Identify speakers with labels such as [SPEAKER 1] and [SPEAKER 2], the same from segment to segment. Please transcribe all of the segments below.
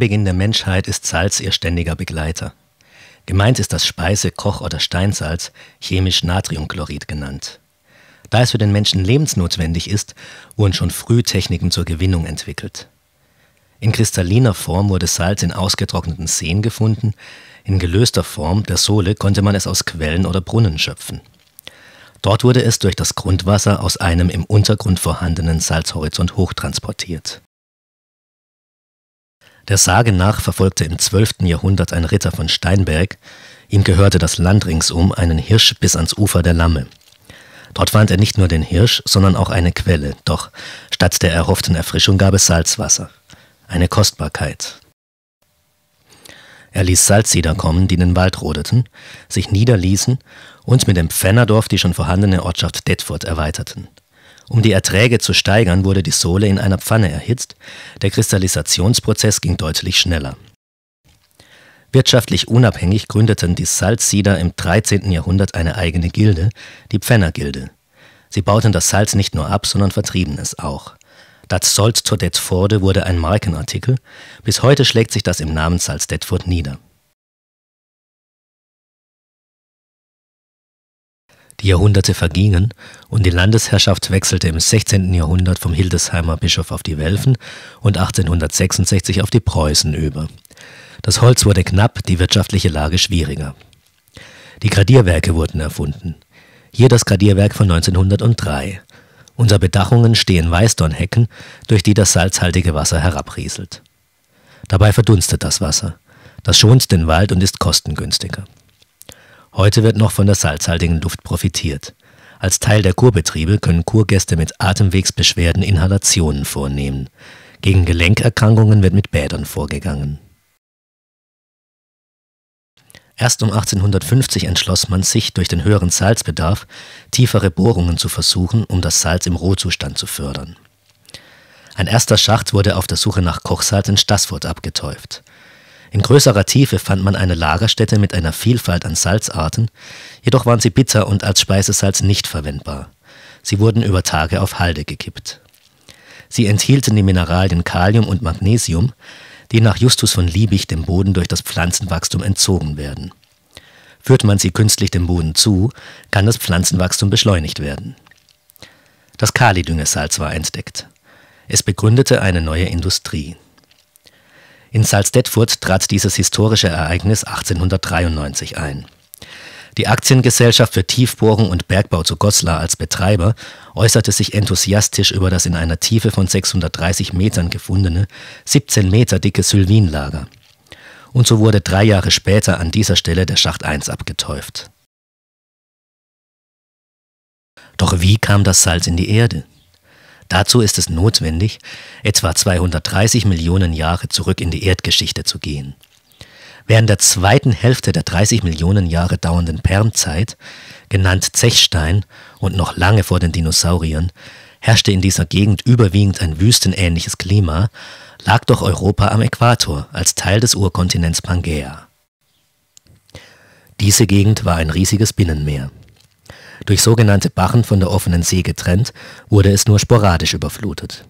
[SPEAKER 1] Anbeginn der Menschheit ist Salz ihr ständiger Begleiter. Gemeint ist das Speise-, Koch- oder Steinsalz, chemisch Natriumchlorid genannt. Da es für den Menschen lebensnotwendig ist, wurden schon früh Techniken zur Gewinnung entwickelt. In kristalliner Form wurde Salz in ausgetrockneten Seen gefunden, in gelöster Form, der Sohle, konnte man es aus Quellen oder Brunnen schöpfen. Dort wurde es durch das Grundwasser aus einem im Untergrund vorhandenen Salzhorizont hochtransportiert. Der Sage nach verfolgte im 12. Jahrhundert ein Ritter von Steinberg, ihm gehörte das Land ringsum, einen Hirsch bis ans Ufer der Lamme. Dort fand er nicht nur den Hirsch, sondern auch eine Quelle, doch statt der erhofften Erfrischung gab es Salzwasser. Eine Kostbarkeit. Er ließ Salzsieder kommen, die den Wald rodeten, sich niederließen und mit dem Pfennerdorf die schon vorhandene Ortschaft Detfurt erweiterten. Um die Erträge zu steigern, wurde die Sohle in einer Pfanne erhitzt, der Kristallisationsprozess ging deutlich schneller. Wirtschaftlich unabhängig gründeten die Salzsieder im 13. Jahrhundert eine eigene Gilde, die Pfennergilde. Sie bauten das Salz nicht nur ab, sondern vertrieben es auch. Das Solz zur Detforde wurde ein Markenartikel. Bis heute schlägt sich das im Namen Salz Detford nieder. Die Jahrhunderte vergingen und die Landesherrschaft wechselte im 16. Jahrhundert vom Hildesheimer Bischof auf die Welfen und 1866 auf die Preußen über. Das Holz wurde knapp, die wirtschaftliche Lage schwieriger. Die Gradierwerke wurden erfunden. Hier das Gradierwerk von 1903. Unter Bedachungen stehen Weißdornhecken, durch die das salzhaltige Wasser herabrieselt. Dabei verdunstet das Wasser. Das schont den Wald und ist kostengünstiger. Heute wird noch von der salzhaltigen Luft profitiert. Als Teil der Kurbetriebe können Kurgäste mit Atemwegsbeschwerden Inhalationen vornehmen. Gegen Gelenkerkrankungen wird mit Bädern vorgegangen. Erst um 1850 entschloss man sich, durch den höheren Salzbedarf tiefere Bohrungen zu versuchen, um das Salz im Rohzustand zu fördern. Ein erster Schacht wurde auf der Suche nach Kochsalz in Stassfurt abgeteuft. In größerer Tiefe fand man eine Lagerstätte mit einer Vielfalt an Salzarten, jedoch waren sie bitter und als Speisesalz nicht verwendbar. Sie wurden über Tage auf Halde gekippt. Sie enthielten die Mineralien Kalium und Magnesium, die nach Justus von Liebig dem Boden durch das Pflanzenwachstum entzogen werden. Führt man sie künstlich dem Boden zu, kann das Pflanzenwachstum beschleunigt werden. Das Kalidüngesalz war entdeckt. Es begründete eine neue Industrie. In Salzdetfurt trat dieses historische Ereignis 1893 ein. Die Aktiengesellschaft für Tiefbohrung und Bergbau zu Goslar als Betreiber äußerte sich enthusiastisch über das in einer Tiefe von 630 Metern gefundene, 17 Meter dicke Sylvinlager. Und so wurde drei Jahre später an dieser Stelle der Schacht 1 abgeteuft. Doch wie kam das Salz in die Erde? Dazu ist es notwendig, etwa 230 Millionen Jahre zurück in die Erdgeschichte zu gehen. Während der zweiten Hälfte der 30 Millionen Jahre dauernden Permzeit, genannt Zechstein und noch lange vor den Dinosauriern, herrschte in dieser Gegend überwiegend ein wüstenähnliches Klima, lag doch Europa am Äquator als Teil des Urkontinents Pangäa. Diese Gegend war ein riesiges Binnenmeer. Durch sogenannte Bachen von der offenen See getrennt, wurde es nur sporadisch überflutet.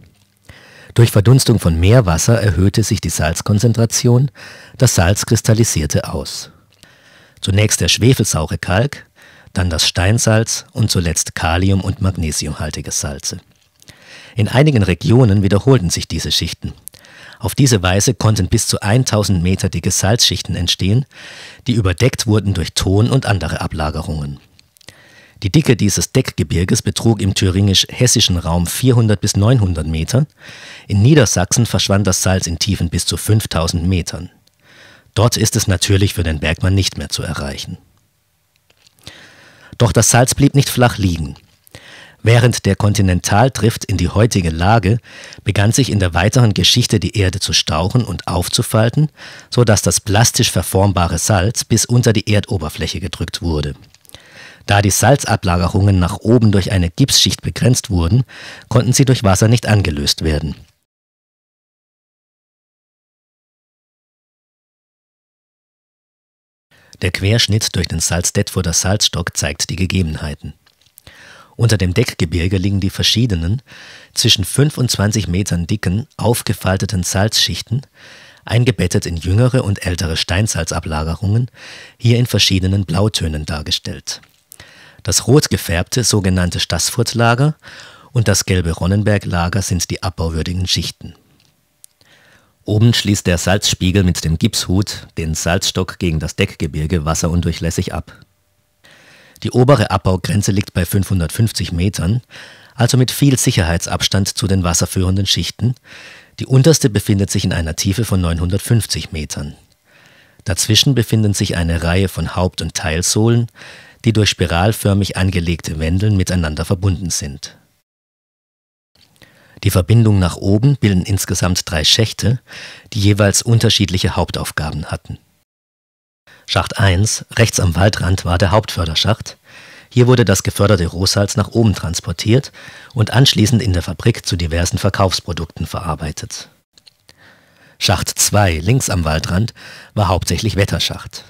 [SPEAKER 1] Durch Verdunstung von Meerwasser erhöhte sich die Salzkonzentration, das Salz kristallisierte aus. Zunächst der schwefelsaure Kalk, dann das Steinsalz und zuletzt Kalium- und Magnesiumhaltige Salze. In einigen Regionen wiederholten sich diese Schichten. Auf diese Weise konnten bis zu 1000 Meter dicke Salzschichten entstehen, die überdeckt wurden durch Ton und andere Ablagerungen. Die Dicke dieses Deckgebirges betrug im thüringisch-hessischen Raum 400 bis 900 Meter, in Niedersachsen verschwand das Salz in Tiefen bis zu 5000 Metern. Dort ist es natürlich für den Bergmann nicht mehr zu erreichen. Doch das Salz blieb nicht flach liegen. Während der Kontinentaldrift in die heutige Lage begann sich in der weiteren Geschichte die Erde zu stauchen und aufzufalten, so dass das plastisch verformbare Salz bis unter die Erdoberfläche gedrückt wurde. Da die Salzablagerungen nach oben durch eine Gipsschicht begrenzt wurden, konnten sie durch Wasser nicht angelöst werden. Der Querschnitt durch den Salzdetfurter Salzstock zeigt die Gegebenheiten. Unter dem Deckgebirge liegen die verschiedenen, zwischen 25 Metern dicken, aufgefalteten Salzschichten, eingebettet in jüngere und ältere Steinsalzablagerungen, hier in verschiedenen Blautönen dargestellt. Das rot gefärbte sogenannte Stassfurtlager und das gelbe Ronnenberglager sind die abbauwürdigen Schichten. Oben schließt der Salzspiegel mit dem Gipshut den Salzstock gegen das Deckgebirge wasserundurchlässig ab. Die obere Abbaugrenze liegt bei 550 Metern, also mit viel Sicherheitsabstand zu den wasserführenden Schichten. Die unterste befindet sich in einer Tiefe von 950 Metern. Dazwischen befinden sich eine Reihe von Haupt- und Teilsohlen, die durch spiralförmig angelegte Wendeln miteinander verbunden sind. Die Verbindung nach oben bilden insgesamt drei Schächte, die jeweils unterschiedliche Hauptaufgaben hatten. Schacht 1, rechts am Waldrand, war der Hauptförderschacht. Hier wurde das geförderte Rohsalz nach oben transportiert und anschließend in der Fabrik zu diversen Verkaufsprodukten verarbeitet. Schacht 2, links am Waldrand, war hauptsächlich Wetterschacht.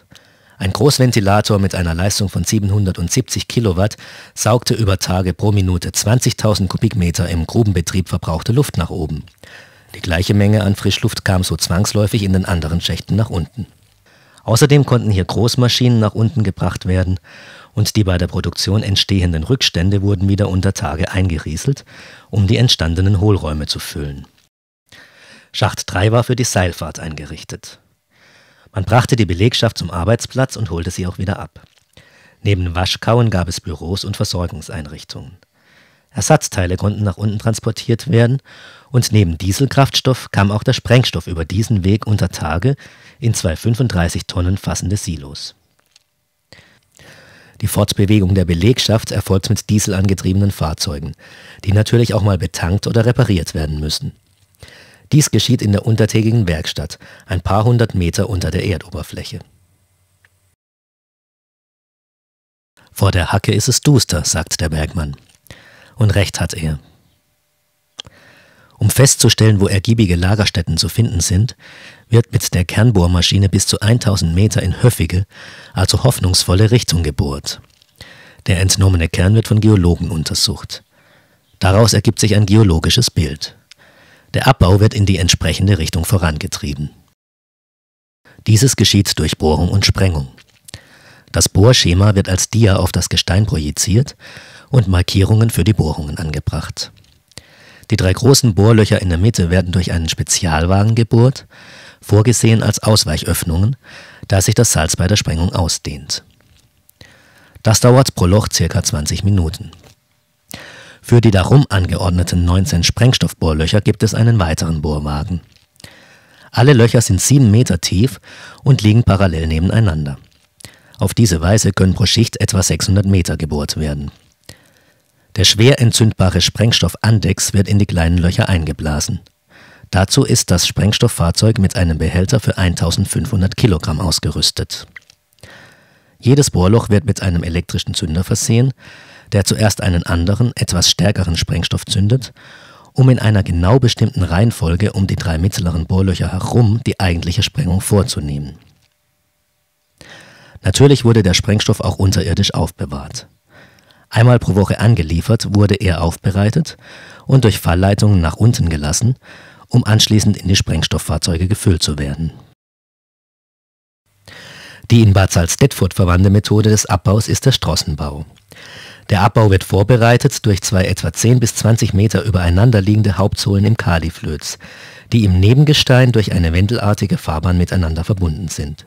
[SPEAKER 1] Ein Großventilator mit einer Leistung von 770 Kilowatt saugte über Tage pro Minute 20.000 Kubikmeter im Grubenbetrieb verbrauchte Luft nach oben. Die gleiche Menge an Frischluft kam so zwangsläufig in den anderen Schächten nach unten. Außerdem konnten hier Großmaschinen nach unten gebracht werden und die bei der Produktion entstehenden Rückstände wurden wieder unter Tage eingerieselt, um die entstandenen Hohlräume zu füllen. Schacht 3 war für die Seilfahrt eingerichtet. Man brachte die Belegschaft zum Arbeitsplatz und holte sie auch wieder ab. Neben Waschkauen gab es Büros und Versorgungseinrichtungen. Ersatzteile konnten nach unten transportiert werden und neben Dieselkraftstoff kam auch der Sprengstoff über diesen Weg unter Tage in zwei 35 Tonnen fassende Silos. Die Fortbewegung der Belegschaft erfolgt mit dieselangetriebenen Fahrzeugen, die natürlich auch mal betankt oder repariert werden müssen. Dies geschieht in der untertägigen Werkstatt, ein paar hundert Meter unter der Erdoberfläche. Vor der Hacke ist es duster, sagt der Bergmann. Und recht hat er. Um festzustellen, wo ergiebige Lagerstätten zu finden sind, wird mit der Kernbohrmaschine bis zu 1000 Meter in höffige, also hoffnungsvolle Richtung gebohrt. Der entnommene Kern wird von Geologen untersucht. Daraus ergibt sich ein geologisches Bild. Der Abbau wird in die entsprechende Richtung vorangetrieben. Dieses geschieht durch Bohrung und Sprengung. Das Bohrschema wird als Dia auf das Gestein projiziert und Markierungen für die Bohrungen angebracht. Die drei großen Bohrlöcher in der Mitte werden durch einen Spezialwagen gebohrt, vorgesehen als Ausweichöffnungen, da sich das Salz bei der Sprengung ausdehnt. Das dauert pro Loch ca. 20 Minuten. Für die darum angeordneten 19 Sprengstoffbohrlöcher gibt es einen weiteren Bohrwagen. Alle Löcher sind 7 Meter tief und liegen parallel nebeneinander. Auf diese Weise können pro Schicht etwa 600 Meter gebohrt werden. Der schwer entzündbare Sprengstoff Andex wird in die kleinen Löcher eingeblasen. Dazu ist das Sprengstofffahrzeug mit einem Behälter für 1500 Kilogramm ausgerüstet. Jedes Bohrloch wird mit einem elektrischen Zünder versehen, der zuerst einen anderen, etwas stärkeren Sprengstoff zündet, um in einer genau bestimmten Reihenfolge um die drei mittleren Bohrlöcher herum die eigentliche Sprengung vorzunehmen. Natürlich wurde der Sprengstoff auch unterirdisch aufbewahrt. Einmal pro Woche angeliefert, wurde er aufbereitet und durch Fallleitungen nach unten gelassen, um anschließend in die Sprengstofffahrzeuge gefüllt zu werden. Die in Bad Salzdetfurt verwandte Methode des Abbaus ist der Strossenbau. Der Abbau wird vorbereitet durch zwei etwa 10 bis 20 Meter übereinander liegende Hauptsohlen im Kaliflöz, die im Nebengestein durch eine wendelartige Fahrbahn miteinander verbunden sind.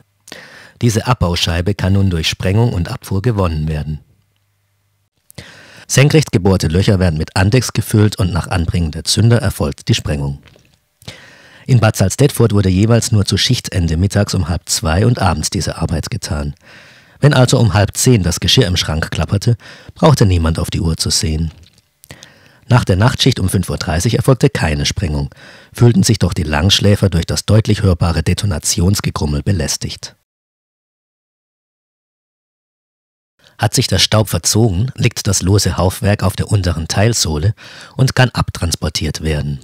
[SPEAKER 1] Diese Abbauscheibe kann nun durch Sprengung und Abfuhr gewonnen werden. Senkrecht gebohrte Löcher werden mit Andex gefüllt und nach Anbringen der Zünder erfolgt die Sprengung. In Bad Salzdetfurt wurde jeweils nur zu Schichtende mittags um halb zwei und abends diese Arbeit getan. Wenn also um halb zehn das Geschirr im Schrank klapperte, brauchte niemand auf die Uhr zu sehen. Nach der Nachtschicht um 5.30 Uhr erfolgte keine Sprengung, fühlten sich doch die Langschläfer durch das deutlich hörbare Detonationsgegrummel belästigt. Hat sich der Staub verzogen, liegt das lose Haufwerk auf der unteren Teilsohle und kann abtransportiert werden.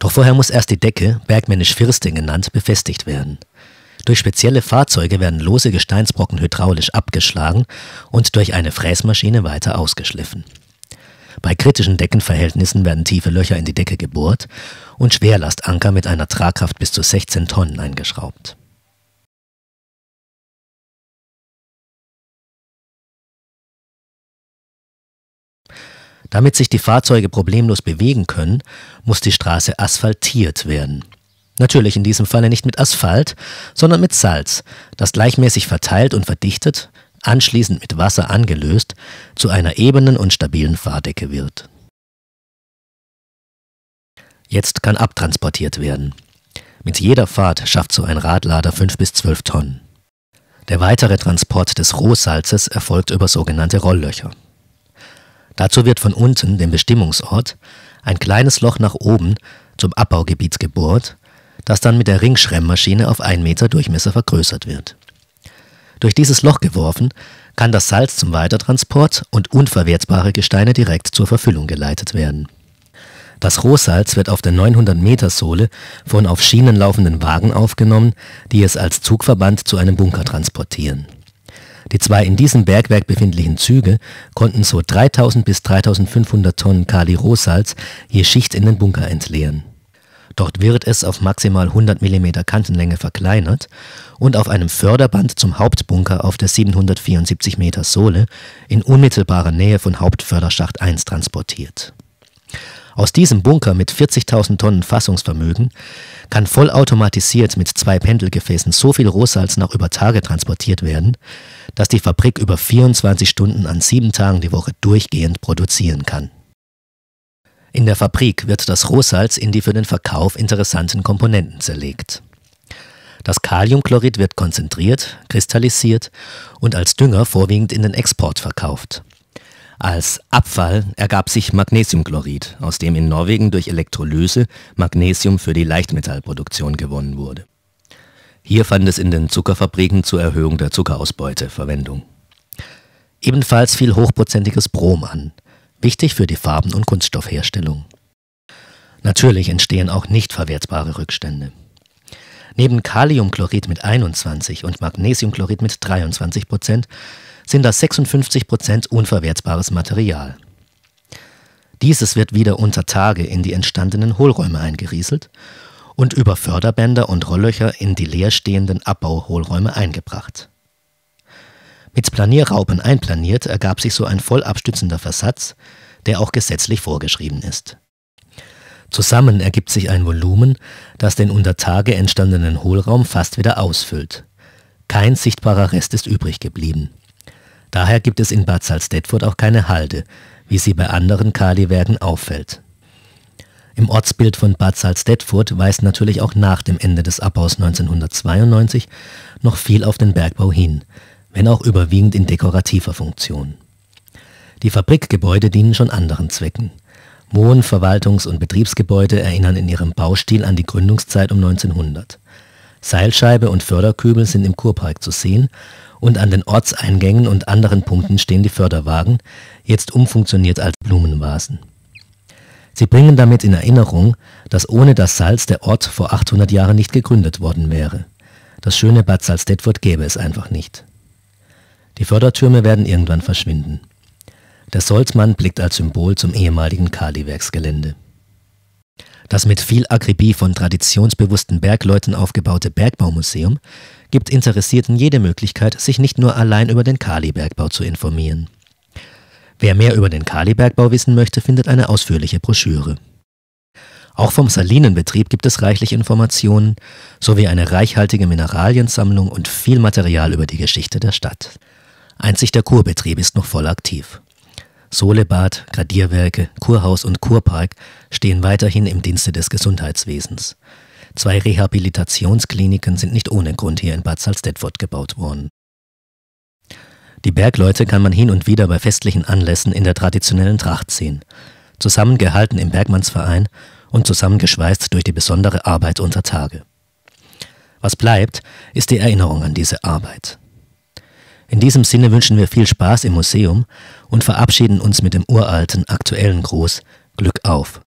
[SPEAKER 1] Doch vorher muss erst die Decke, bergmännisch Firste genannt, befestigt werden. Durch spezielle Fahrzeuge werden lose Gesteinsbrocken hydraulisch abgeschlagen und durch eine Fräsmaschine weiter ausgeschliffen. Bei kritischen Deckenverhältnissen werden tiefe Löcher in die Decke gebohrt und Schwerlastanker mit einer Tragkraft bis zu 16 Tonnen eingeschraubt. Damit sich die Fahrzeuge problemlos bewegen können, muss die Straße asphaltiert werden. Natürlich in diesem Falle nicht mit Asphalt, sondern mit Salz, das gleichmäßig verteilt und verdichtet, anschließend mit Wasser angelöst, zu einer ebenen und stabilen Fahrdecke wird. Jetzt kann abtransportiert werden. Mit jeder Fahrt schafft so ein Radlader 5 bis 12 Tonnen. Der weitere Transport des Rohsalzes erfolgt über sogenannte Rolllöcher. Dazu wird von unten, dem Bestimmungsort, ein kleines Loch nach oben zum Abbaugebiet gebohrt, das dann mit der Ringschremmmaschine auf 1 Meter Durchmesser vergrößert wird. Durch dieses Loch geworfen, kann das Salz zum Weitertransport und unverwertbare Gesteine direkt zur Verfüllung geleitet werden. Das Rohsalz wird auf der 900 Meter Sohle von auf Schienen laufenden Wagen aufgenommen, die es als Zugverband zu einem Bunker transportieren. Die zwei in diesem Bergwerk befindlichen Züge konnten so 3000 bis 3500 Tonnen Kali-Rohsalz je Schicht in den Bunker entleeren. Dort wird es auf maximal 100 mm Kantenlänge verkleinert und auf einem Förderband zum Hauptbunker auf der 774 Meter Sohle in unmittelbarer Nähe von Hauptförderschacht 1 transportiert. Aus diesem Bunker mit 40.000 Tonnen Fassungsvermögen kann vollautomatisiert mit zwei Pendelgefäßen so viel Rohsalz noch über Tage transportiert werden, dass die Fabrik über 24 Stunden an sieben Tagen die Woche durchgehend produzieren kann. In der Fabrik wird das Rohsalz in die für den Verkauf interessanten Komponenten zerlegt. Das Kaliumchlorid wird konzentriert, kristallisiert und als Dünger vorwiegend in den Export verkauft. Als Abfall ergab sich Magnesiumchlorid, aus dem in Norwegen durch Elektrolyse Magnesium für die Leichtmetallproduktion gewonnen wurde. Hier fand es in den Zuckerfabriken zur Erhöhung der Zuckerausbeute Verwendung. Ebenfalls fiel hochprozentiges Brom an, wichtig für die Farben- und Kunststoffherstellung. Natürlich entstehen auch nicht verwertbare Rückstände. Neben Kaliumchlorid mit 21 und Magnesiumchlorid mit 23 Prozent sind das 56 Prozent unverwertbares Material. Dieses wird wieder unter Tage in die entstandenen Hohlräume eingerieselt und über Förderbänder und Rolllöcher in die leerstehenden Abbauhohlräume eingebracht. Mit Planierraupen einplaniert ergab sich so ein voll abstützender Versatz, der auch gesetzlich vorgeschrieben ist. Zusammen ergibt sich ein Volumen, das den unter Tage entstandenen Hohlraum fast wieder ausfüllt. Kein sichtbarer Rest ist übrig geblieben. Daher gibt es in Bad Salzdetfurt auch keine Halde, wie sie bei anderen Kaliwerken auffällt. Im Ortsbild von Bad Salzdetfurt weist natürlich auch nach dem Ende des Abbaus 1992 noch viel auf den Bergbau hin, wenn auch überwiegend in dekorativer Funktion. Die Fabrikgebäude dienen schon anderen Zwecken. Wohn-, Verwaltungs- und Betriebsgebäude erinnern in ihrem Baustil an die Gründungszeit um 1900. Seilscheibe und Förderkübel sind im Kurpark zu sehen und an den Ortseingängen und anderen Punkten stehen die Förderwagen, jetzt umfunktioniert als Blumenvasen. Sie bringen damit in Erinnerung, dass ohne das Salz der Ort vor 800 Jahren nicht gegründet worden wäre. Das schöne Bad Salzdetfurt gäbe es einfach nicht. Die Fördertürme werden irgendwann verschwinden. Der Solzmann blickt als Symbol zum ehemaligen Kaliwerksgelände. Das mit viel Akribie von traditionsbewussten Bergleuten aufgebaute Bergbaumuseum gibt Interessierten jede Möglichkeit, sich nicht nur allein über den Kalibergbau zu informieren. Wer mehr über den Kalibergbau wissen möchte, findet eine ausführliche Broschüre. Auch vom Salinenbetrieb gibt es reichlich Informationen, sowie eine reichhaltige Mineraliensammlung und viel Material über die Geschichte der Stadt. Einzig der Kurbetrieb ist noch voll aktiv. Solebad, Gradierwerke, Kurhaus und Kurpark stehen weiterhin im Dienste des Gesundheitswesens. Zwei Rehabilitationskliniken sind nicht ohne Grund hier in Bad Salzdetfurt gebaut worden. Die Bergleute kann man hin und wieder bei festlichen Anlässen in der traditionellen Tracht sehen, zusammengehalten im Bergmannsverein und zusammengeschweißt durch die besondere Arbeit unter Tage. Was bleibt, ist die Erinnerung an diese Arbeit. In diesem Sinne wünschen wir viel Spaß im Museum und verabschieden uns mit dem uralten, aktuellen Gruß Glück auf!